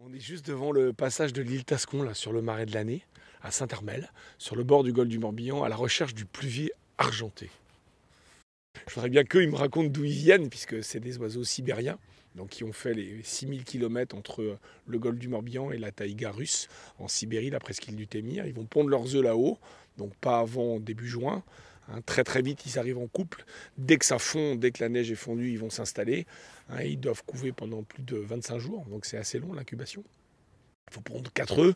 On est juste devant le passage de l'île Tascon, là, sur le marais de l'année, à Saint-Hermel, sur le bord du golfe du Morbihan, à la recherche du pluvier argenté. Je voudrais bien qu'eux ils me racontent d'où ils viennent, puisque c'est des oiseaux sibériens, donc qui ont fait les 6000 km entre le golfe du Morbihan et la taïga russe, en Sibérie, la presqu'île du Témir. Ils vont pondre leurs œufs là-haut, donc pas avant début juin. Hein, très très vite, ils arrivent en couple. Dès que ça fond, dès que la neige est fondue, ils vont s'installer. Hein, ils doivent couver pendant plus de 25 jours, donc c'est assez long l'incubation. Il faut pondre 4 œufs,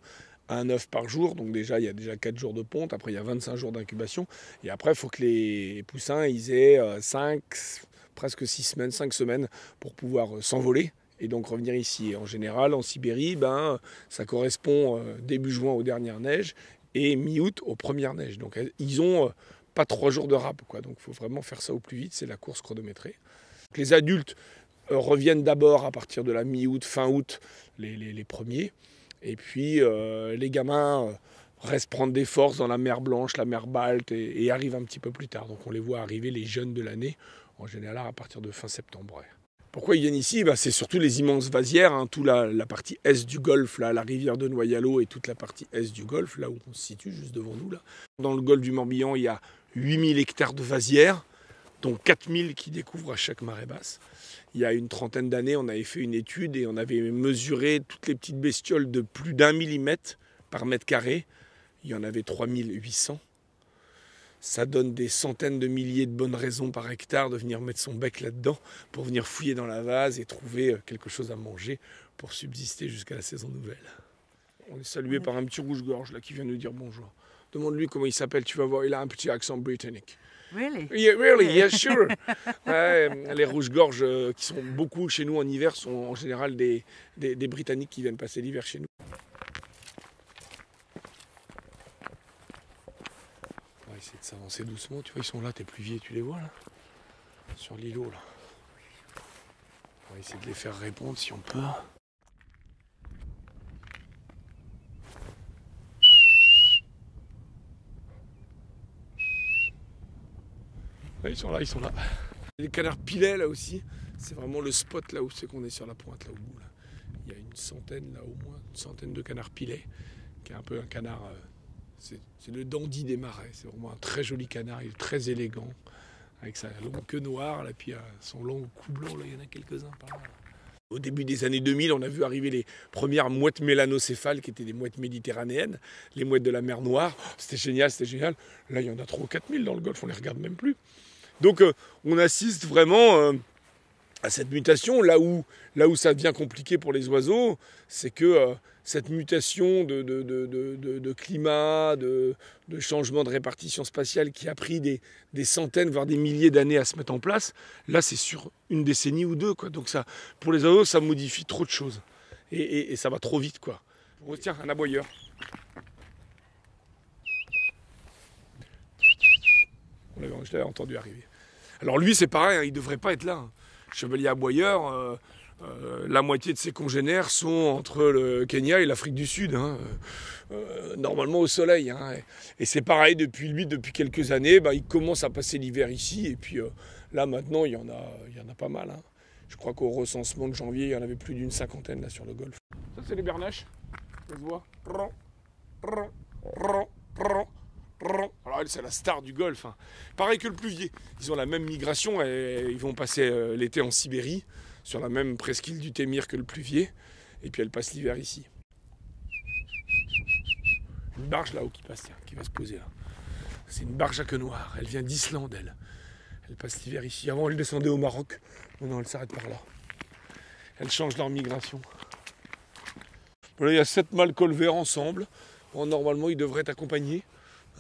un œuf par jour, donc déjà il y a déjà 4 jours de ponte, après il y a 25 jours d'incubation, et après il faut que les poussins aient 5, euh, presque 6 semaines, 5 semaines pour pouvoir euh, s'envoler et donc revenir ici. en général, en Sibérie, ben, ça correspond euh, début juin aux dernières neiges et mi-août aux premières neiges. Donc ils ont pas trois jours de rap. Quoi. Donc il faut vraiment faire ça au plus vite, c'est la course chronométrée. Les adultes euh, reviennent d'abord à partir de la mi-août, fin août, les, premiers. Et puis euh, les gamins euh, restent prendre des forces dans la mer Blanche, la mer Balte, et, arrivent un petit peu plus tard. Donc on les voit arriver, les jeunes de l'année, en général à partir de fin septembre. Pourquoi ils viennent ici? Bah, C'est surtout les immenses vasières, hein, toute la, partie est du golfe, la rivière de Noyalo et toute la partie est du golfe, là où on se situe, juste devant nous. Dans le golfe du Morbihan, il y a 8000 hectares de vasières, dont 4000 qui découvrent à chaque marée basse. Il y a une trentaine d'années, on avait fait une étude et on avait mesuré toutes les petites bestioles de plus d'un millimètre par mètre carré. Il y en avait 3800. Ça donne des centaines de milliers de bonnes raisons par hectare de venir mettre son bec là-dedans pour venir fouiller dans la vase et trouver euh, quelque chose à manger pour subsister jusqu'à la saison nouvelle. On est salué par un petit rouge-gorge là qui vient nous dire bonjour. Demande-lui comment il s'appelle, tu vas voir, il a un petit accent britannique. Really? Yeah, really, yes, sure. les rouges-gorges euh, qui sont beaucoup chez nous en hiver sont en général des, des, Britanniques qui viennent passer l'hiver chez nous. On va essayer de s'avancer doucement. Tu vois, ils sont là, tes pluviers, tu les vois là Sur l'îlot là. On va essayer de les faire répondre si on peut. ils sont là, ils sont là. Les canards pilets là aussi, c'est vraiment le spot là où c'est qu'on est sur la pointe là au bout. Il y a une centaine là au moins, une centaine de canards pilets, qui est un peu un canard. Euh, c'est le dandy des marais. C'est vraiment un très joli canard, il est très élégant, avec sa longue queue noire, là, puis euh, son long cou blanc, là, il y en a quelques-uns par là. Au début des années 2000, on a vu arriver les premières mouettes mélanocéphales, qui étaient des mouettes méditerranéennes, les mouettes de la mer Noire. C'était génial, c'était génial. Là, il y en a 3 ou 4000 dans le golfe, on les regarde même plus. Donc euh, on assiste vraiment euh, à cette mutation. Là où, là où ça devient compliqué pour les oiseaux, c'est que euh, cette mutation de, de, climat, de, changement de répartition spatiale qui a pris des, centaines, voire des milliers d'années à se mettre en place, là c'est sur une décennie ou deux. Quoi. Donc ça, pour les oiseaux, ça modifie trop de choses. Et, ça va trop vite. Quoi. Oh, un aboyeur. Je l'avais entendu arriver. Alors lui, c'est pareil, hein, il ne devrait pas être là. Hein. Chevalier aboyeur, euh, euh, la moitié de ses congénères sont entre le Kenya et l'Afrique du Sud, hein. euh, normalement au soleil. Et, c'est pareil depuis lui, depuis quelques années, bah, il commence à passer l'hiver ici, et puis là maintenant, il y en a, il y en a pas mal. Je crois qu'au recensement de janvier, il y en avait plus d'une cinquantaine là sur le golfe. Ça, c'est les bernaches. Ça se voit. Alors elle, c'est la star du golf. Hein. Pareil que le pluvier. Ils ont la même migration. Et ils vont passer euh, l'été en Sibérie, sur la même presqu'île du Témir que le pluvier. Et puis elle passe l'hiver ici. Une barge là-haut qui passe, qui va se poser là. C'est une barge à queue noire. Elle vient d'Islande, elle. Elle passe l'hiver ici. Avant, elle descendait au Maroc. Maintenant, elle s'arrête par là. Elle change leur migration. Il y a sept mâles colverts ensemble. normalement, ils devraient être accompagnés.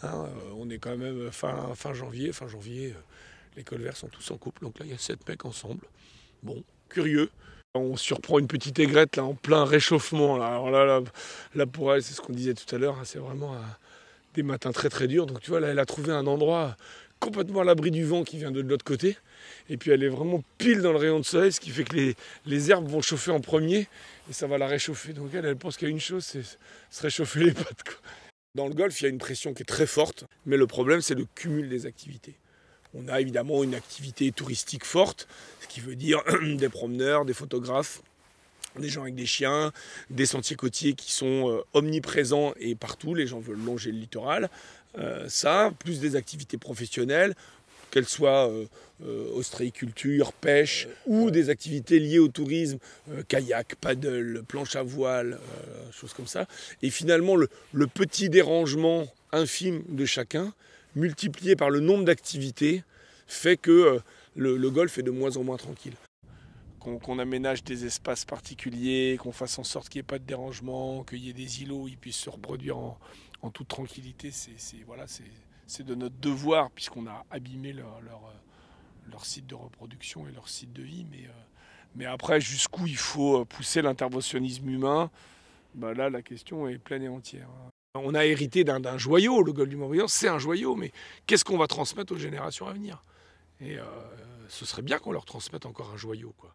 Hein, euh, on est quand même fin, fin janvier. Fin janvier, euh, les colverts sont tous en couple. Donc là, il y a sept mecs ensemble. Bon, curieux. On surprend une petite aigrette là en plein réchauffement. Là. Alors là, là, pour elle, c'est ce qu'on disait tout à l'heure, hein, c'est vraiment des matins très très durs. Donc tu vois, là, elle a trouvé un endroit complètement à l'abri du vent qui vient de l'autre côté. Et puis elle est vraiment pile dans le rayon de soleil, ce qui fait que les, les herbes vont chauffer en premier et ça va la réchauffer. Donc elle, elle pense qu'il y a une chose, c'est se réchauffer les pattes. Dans le golf, il y a une pression qui est très forte, mais le problème, c'est le cumul des activités. On a évidemment une activité touristique forte, ce qui veut dire des promeneurs, des photographes, des gens avec des chiens, des sentiers côtiers qui sont euh, omniprésents et partout, les gens veulent longer le littoral. Euh, ça, plus des activités professionnelles, qu'elles soient euh, ostréiculture, pêche ou des activités liées au tourisme, kayak, paddle, planche à voile, choses comme ça. Et finalement, le, petit dérangement infime de chacun, multiplié par le nombre d'activités, fait que le golf est de moins en moins tranquille qu'on aménage des espaces particuliers, qu'on fasse en sorte qu'il n'y ait pas de dérangement, qu'il y ait des îlots où ils puissent se reproduire en, toute tranquillité, c'est de notre devoir puisqu'on a abîmé leur, leur, site de reproduction et leur site de vie. Mais, euh, mais après, jusqu'où il faut pousser l'interventionnisme humain, bah là, la question est pleine et entière. On a hérité d'un joyau, le Golfe du Morbihan, c'est un joyau, mais qu'est-ce qu'on va transmettre aux générations à venir? Et euh, ce serait bien qu'on leur transmette encore un joyau, quoi.